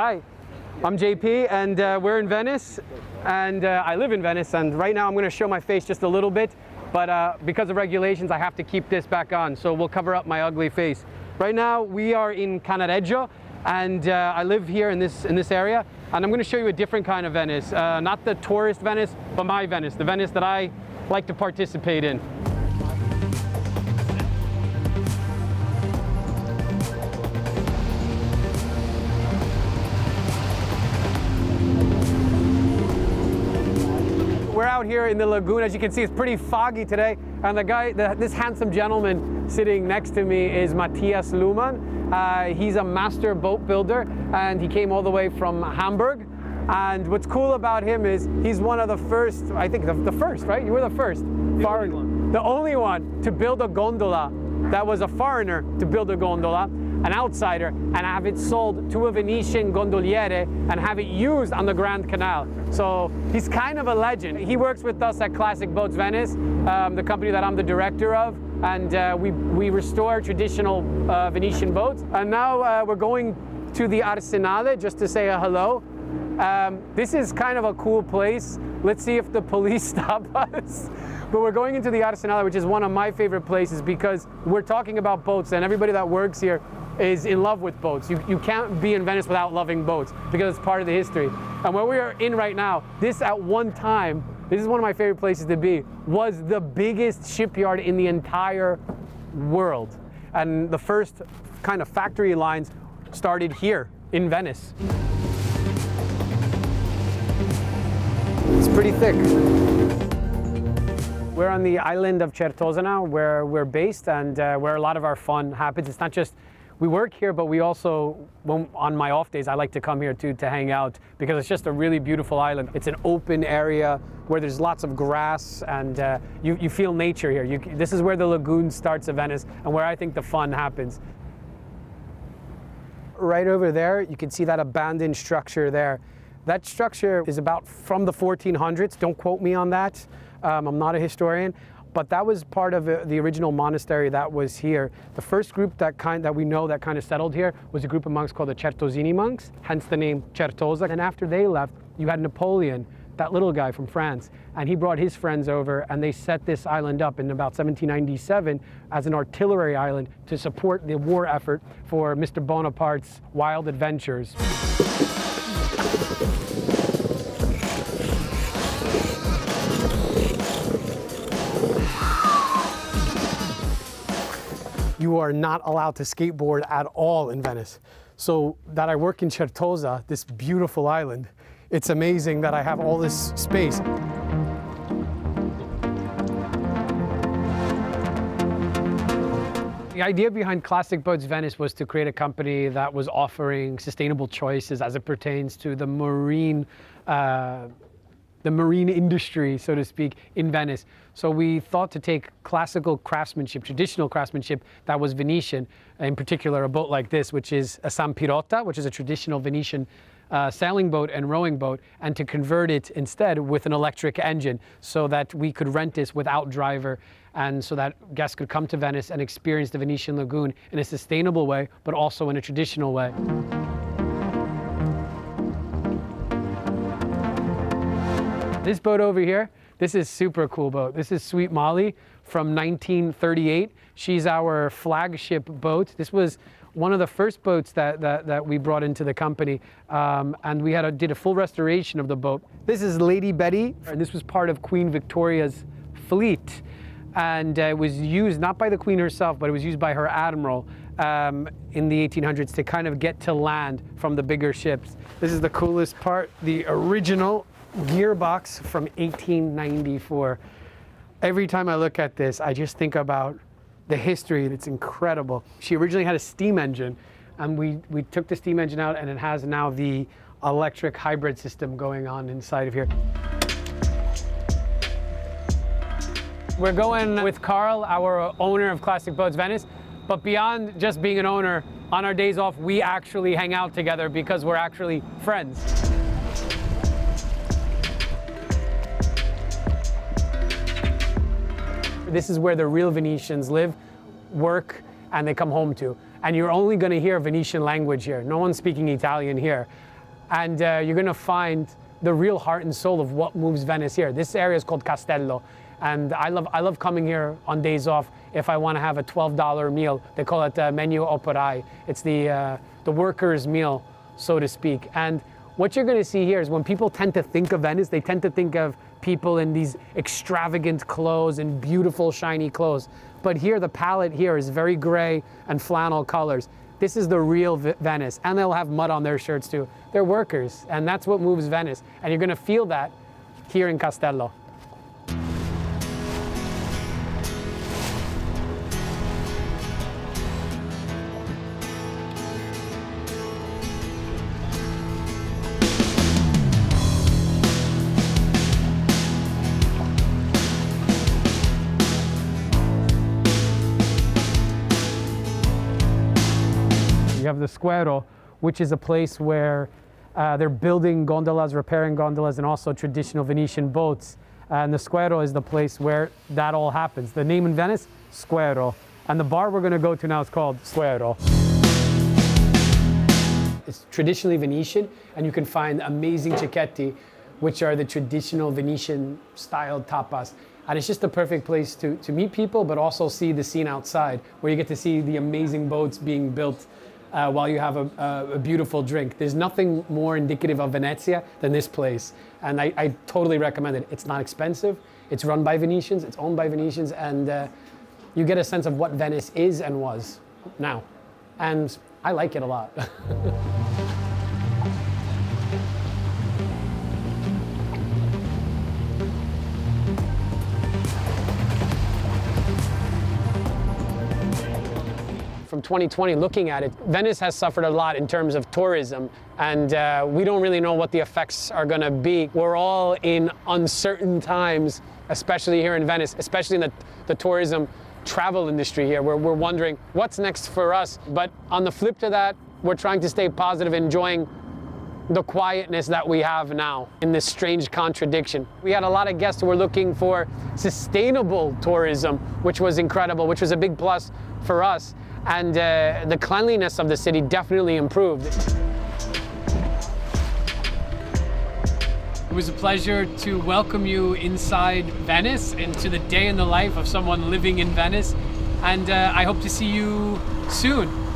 Hi, I'm JP, and uh, we're in Venice, and uh, I live in Venice, and right now I'm going to show my face just a little bit, but uh, because of regulations, I have to keep this back on, so we'll cover up my ugly face. Right now, we are in Cannaregio, and uh, I live here in this, in this area, and I'm going to show you a different kind of Venice, uh, not the tourist Venice, but my Venice, the Venice that I like to participate in. Out here in the lagoon. As you can see, it's pretty foggy today. And the guy, the, this handsome gentleman sitting next to me is Matthias Luhmann. Uh, he's a master boat builder and he came all the way from Hamburg. And what's cool about him is he's one of the first, I think the, the first, right? You were the first. The only one. The only one to build a gondola that was a foreigner to build a gondola an outsider and have it sold to a Venetian gondoliere and have it used on the Grand Canal. So he's kind of a legend. He works with us at Classic Boats Venice, um, the company that I'm the director of, and uh, we, we restore traditional uh, Venetian boats. And now uh, we're going to the Arsenale just to say a hello. Um, this is kind of a cool place. Let's see if the police stop us. But we're going into the Arsenale, which is one of my favorite places because we're talking about boats and everybody that works here is in love with boats. You, you can't be in Venice without loving boats because it's part of the history. And where we are in right now, this at one time, this is one of my favorite places to be, was the biggest shipyard in the entire world. And the first kind of factory lines started here in Venice. It's pretty thick. We're on the island of Certosa now, where we're based and uh, where a lot of our fun happens. It's not just we work here, but we also, when, on my off days, I like to come here too to hang out because it's just a really beautiful island. It's an open area where there's lots of grass and uh, you, you feel nature here. You, this is where the lagoon starts of Venice and where I think the fun happens. Right over there, you can see that abandoned structure there. That structure is about from the 1400s. Don't quote me on that. Um, I'm not a historian, but that was part of uh, the original monastery that was here. The first group that kind that we know that kind of settled here was a group of monks called the Certosini monks, hence the name Certosa. And after they left, you had Napoleon, that little guy from France, and he brought his friends over and they set this island up in about 1797 as an artillery island to support the war effort for Mr. Bonaparte's wild adventures. You are not allowed to skateboard at all in Venice. So that I work in Certosa, this beautiful island, it's amazing that I have all this space. The idea behind Classic Boats Venice was to create a company that was offering sustainable choices as it pertains to the marine uh, the marine industry, so to speak, in Venice. So we thought to take classical craftsmanship, traditional craftsmanship that was Venetian, in particular a boat like this, which is a Sanpierota, which is a traditional Venetian uh, sailing boat and rowing boat, and to convert it instead with an electric engine so that we could rent this without driver and so that guests could come to Venice and experience the Venetian lagoon in a sustainable way, but also in a traditional way. This boat over here, this is super cool boat. This is Sweet Molly from 1938. She's our flagship boat. This was one of the first boats that, that, that we brought into the company, um, and we had a, did a full restoration of the boat. This is Lady Betty, and this was part of Queen Victoria's fleet, and uh, it was used not by the Queen herself, but it was used by her admiral um, in the 1800s to kind of get to land from the bigger ships. This is the coolest part, the original gearbox from 1894. Every time I look at this, I just think about the history. It's incredible. She originally had a steam engine, and we, we took the steam engine out, and it has now the electric hybrid system going on inside of here. We're going with Carl, our owner of Classic Boats Venice, but beyond just being an owner, on our days off, we actually hang out together because we're actually friends. This is where the real Venetians live, work, and they come home to. and you're only going to hear Venetian language here. No one's speaking Italian here. And uh, you're going to find the real heart and soul of what moves Venice here. This area is called Castello. And I love, I love coming here on days off if I want to have a $12 meal. They call it uh, menu operai. It's the, uh, the worker's meal, so to speak. And what you're going to see here is when people tend to think of Venice, they tend to think of people in these extravagant clothes and beautiful shiny clothes. But here, the palette here is very gray and flannel colors. This is the real v Venice. And they'll have mud on their shirts too. They're workers, and that's what moves Venice. And you're going to feel that here in Castello. Have the Squero, which is a place where uh, they're building gondolas, repairing gondolas, and also traditional Venetian boats. and the Squero is the place where that all happens. The name in Venice, Squero. And the bar we're going to go to now is called Squero. It's traditionally Venetian, and you can find amazing cicchetti, which are the traditional Venetian styled tapas. And it's just the perfect place to, to meet people, but also see the scene outside, where you get to see the amazing boats being built uh, while you have a, a, beautiful drink. There's nothing more indicative of Venezia than this place. And I, I, totally recommend it. It's not expensive. It's run by Venetians. It's owned by Venetians. And uh, you get a sense of what Venice is and was now. And I like it a lot. from 2020 looking at it, Venice has suffered a lot in terms of tourism, and uh, we don't really know what the effects are going to be. We're all in uncertain times, especially here in Venice, especially in the, the tourism travel industry here, where we're wondering what's next for us. But on the flip to that, we're trying to stay positive, enjoying the quietness that we have now in this strange contradiction. We had a lot of guests who were looking for sustainable tourism, which was incredible, which was a big plus for us and uh, the cleanliness of the city definitely improved. It was a pleasure to welcome you inside Venice into the day in the life of someone living in Venice. And uh, I hope to see you soon.